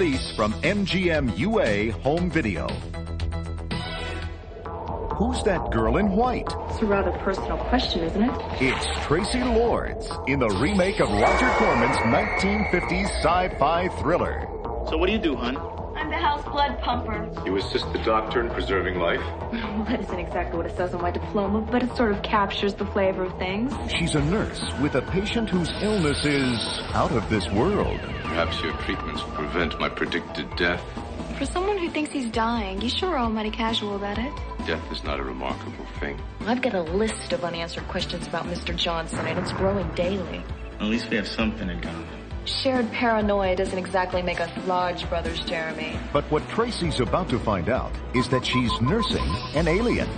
Release from MGM UA Home Video. Who's that girl in white? It's a rather personal question, isn't it? It's Traci Lords in the remake of Roger Corman's 1950s sci-fi thriller. So what do you do, hon? I'm the house blood pumper. You assist the doctor in preserving life? Well, that isn't exactly what it says on my diploma, but it sort of captures the flavor of things. She's a nurse with a patient whose illness is out of this world. Perhaps your treatments will prevent my predicted death. For someone who thinks he's dying, you sure are all mighty casual about it. Death is not a remarkable thing. I've got a list of unanswered questions about Mr. Johnson, and it's growing daily. At least we have something in common. Shared paranoia doesn't exactly make us large brothers, Jeremy. But what Traci's about to find out is that she's nursing an alien.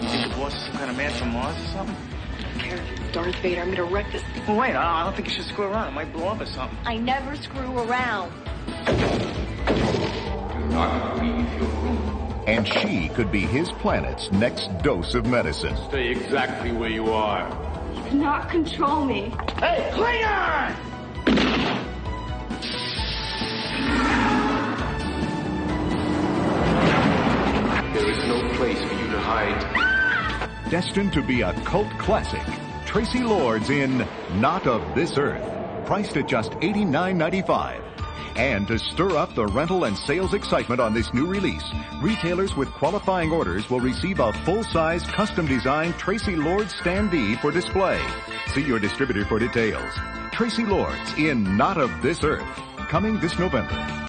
You think the boss is some kind of man from Mars or something? I don't care if it's Darth Vader, I'm gonna wreck this. Well, wait, I I don't think you should screw around. It might blow up or something. I never screw around. Do not leave your room. And she could be his planet's next dose of medicine. Stay exactly where you are. You cannot control me. Hey, Klingon! There is no place for you to hide. Destined to be a cult classic, Traci Lords in Not of This Earth, priced at just $89.95. And to stir up the rental and sales excitement on this new release, retailers with qualifying orders will receive a full-size custom-designed Traci Lords standee for display. See your distributor for details. Traci Lords in Not of This Earth, coming this November.